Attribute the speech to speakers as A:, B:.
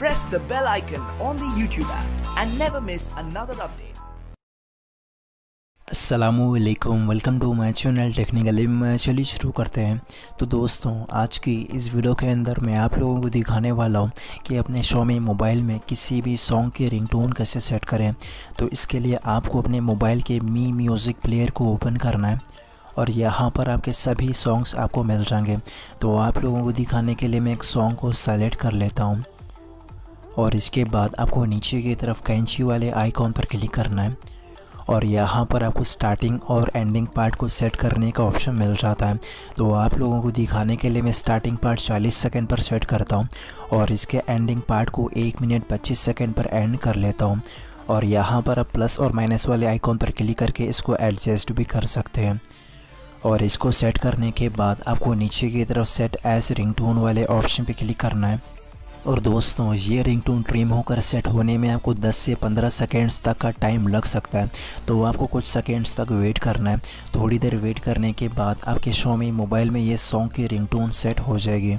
A: press the bell icon on the YouTube app and never miss another update.
B: असलकुम welcome to my channel technical में चलिए शुरू करते हैं। तो दोस्तों, आज की इस वीडियो के अंदर मैं आप लोगों को दिखाने वाला हूँ कि अपने शोमी मोबाइल में किसी भी सॉन्ग के रिंगटोन कैसे सेट करें। तो इसके लिए आपको अपने मोबाइल के मी म्यूज़िक प्लेयर को ओपन करना है और यहाँ पर आपके सभी सॉन्ग्स आपको मिल जाएँगे। तो आप लोगों को दिखाने के लिए मैं एक सॉन्ग को सेलेक्ट कर लेता हूँ। और इसके बाद आपको नीचे की तरफ़ कैंची वाले आइकॉन पर क्लिक करना है और यहाँ पर आपको स्टार्टिंग और एंडिंग पार्ट को सेट करने का ऑप्शन मिल जाता है। तो आप लोगों को दिखाने के लिए मैं स्टार्टिंग पार्ट 40 सेकंड पर सेट करता हूँ और इसके एंडिंग पार्ट को एक मिनट 25 सेकंड पर एंड कर लेता हूँ। और यहाँ पर आप प्लस और माइनस वाले आइकॉन पर क्लिक करके इसको एडजस्ट भी कर सकते हैं। और इसको सेट करने के बाद आपको नीचे की तरफ़ सेट एज रिंगटोन वाले ऑप्शन पे क्लिक करना है। और दोस्तों, ये रिंग रिंगटोन ट्रिम होकर सेट होने में आपको 10 से 15 सेकेंड्स तक का टाइम लग सकता है। तो आपको कुछ सेकेंड्स तक वेट करना है। थोड़ी देर वेट करने के बाद आपके शो में मोबाइल में ये सॉन्ग की रिंगटोन सेट हो जाएगी।